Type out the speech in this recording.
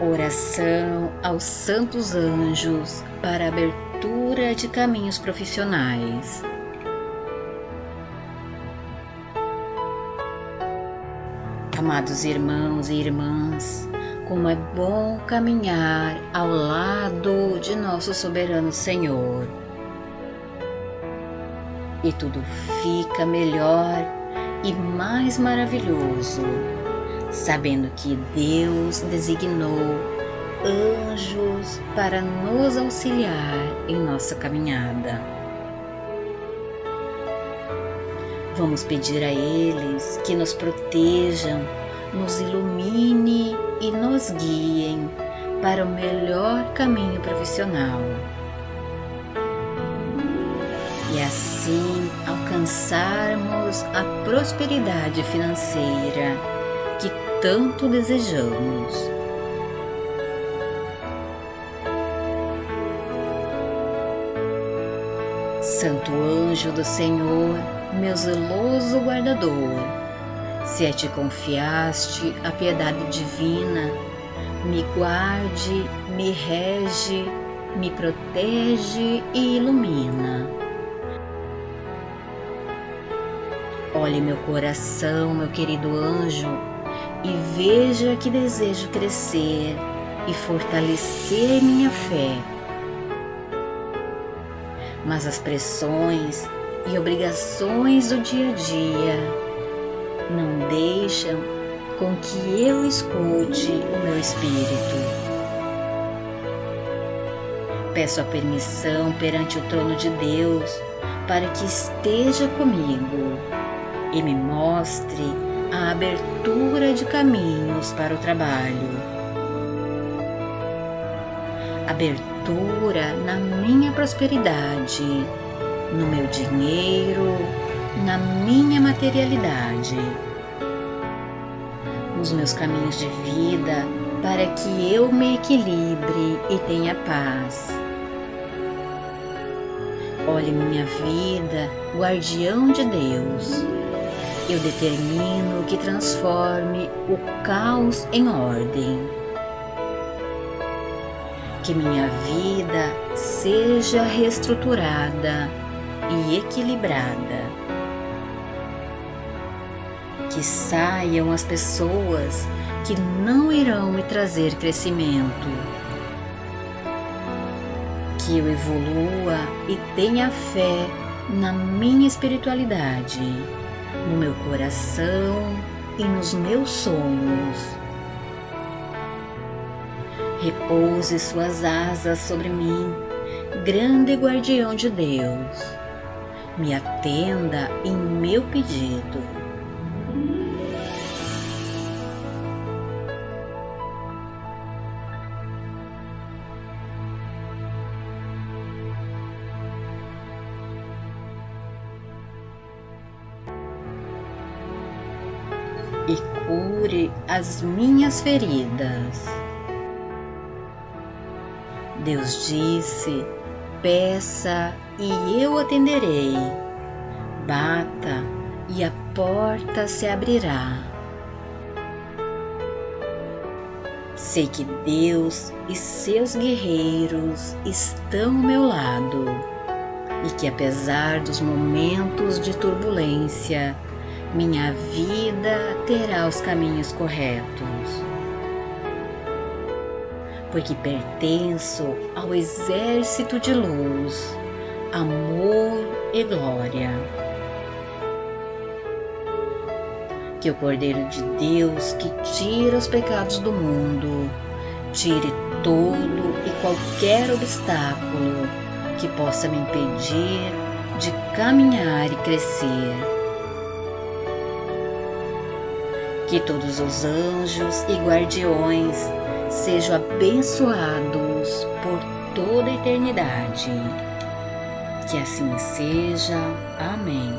Oração aos santos anjos para abertura de caminhos profissionais. Amados irmãos e irmãs, como é bom caminhar ao lado de nosso soberano Senhor. E tudo fica melhor e mais maravilhoso, sabendo que Deus designou anjos para nos auxiliar em nossa caminhada. Vamos pedir a eles que nos protejam, nos ilumine e nos guiem para o melhor caminho profissional. E assim alcançarmos a prosperidade financeira tanto desejamos. Santo anjo do Senhor, meu zeloso guardador, se a ti confiaste a piedade divina, me guarde, me rege, me protege e ilumina. Olhe meu coração, meu querido anjo, e veja que desejo crescer e fortalecer minha fé. Mas as pressões e obrigações do dia a dia não deixam com que eu escute o meu espírito. Peço a permissão perante o trono de Deus para que esteja comigo e me mostre a abertura de caminhos para o trabalho. Abertura na minha prosperidade, no meu dinheiro, na minha materialidade, nos meus caminhos de vida, para que eu me equilibre e tenha paz. Olhe minha vida, guardião de Deus. Eu determino que transforme o caos em ordem. Que minha vida seja reestruturada e equilibrada que saiam as pessoas que não irão me trazer crescimento. Que eu evolua e tenha fé na minha espiritualidade, no meu coração e nos meus sonhos. Repouse suas asas sobre mim, grande guardião de Deus. Me atenda em meu pedido e cure as minhas feridas. Deus disse: peça e eu atenderei, bata e a porta se abrirá. Sei que Deus e seus guerreiros estão ao meu lado e que, apesar dos momentos de turbulência, minha vida terá os caminhos corretos. Porque pertenço ao exército de luz, amor e glória. Que o Cordeiro de Deus, que tira os pecados do mundo, tire todo e qualquer obstáculo que possa me impedir de caminhar e crescer Que todos os anjos e guardiões sejam abençoados por toda a eternidade. Que assim seja. Amém.